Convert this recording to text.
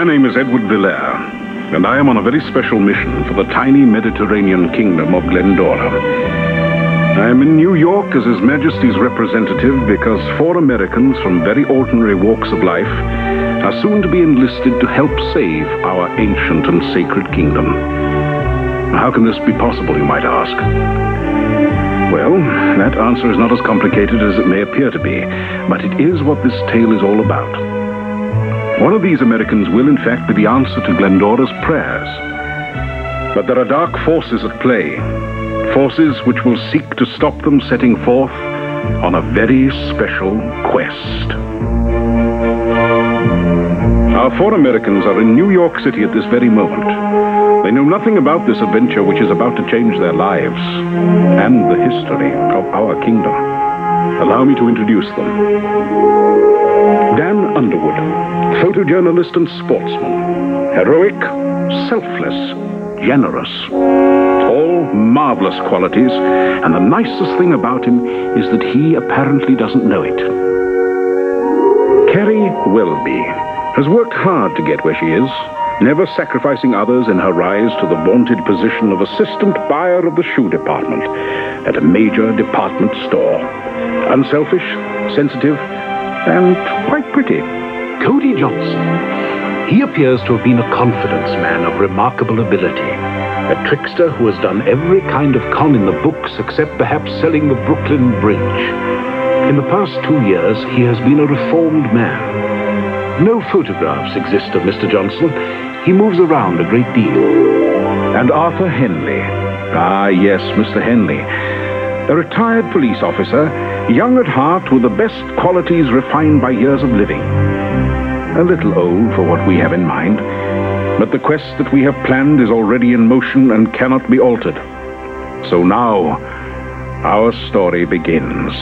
My name is Edward Villaire, and I am on a very special mission for the tiny Mediterranean kingdom of Glendora. I am in New York as His Majesty's representative because four Americans from very ordinary walks of life are soon to be enlisted to help save our ancient and sacred kingdom. How can this be possible, you might ask? Well, that answer is not as complicated as it may appear to be, but it is what this tale is all about. One of these Americans will, in fact, be the answer to Glendora's prayers. But there are dark forces at play, forces which will seek to stop them setting forth on a very special quest. Our four Americans are in New York City at this very moment. They know nothing about this adventure which is about to change their lives and the history of our kingdom. Allow me to introduce them. Dan Underwood, photojournalist and sportsman. Heroic, selfless, generous. All marvelous qualities, and the nicest thing about him is that he apparently doesn't know it. Carrie Welby has worked hard to get where she is, never sacrificing others in her rise to the vaunted position of assistant buyer of the shoe department at a major department store. Unselfish, sensitive, and quite pretty. Cody Johnson. He appears to have been a confidence man of remarkable ability. A trickster who has done every kind of con in the books except perhaps selling the Brooklyn Bridge. In the past two years, he has been a reformed man. No photographs exist of Mr. Johnson. He moves around a great deal. And Arthur Henley. Ah, yes, Mr. Henley. A retired police officer, young at heart with the best qualities refined by years of living. A little old for what we have in mind, but the quest that we have planned is already in motion and cannot be altered. So now, our story begins.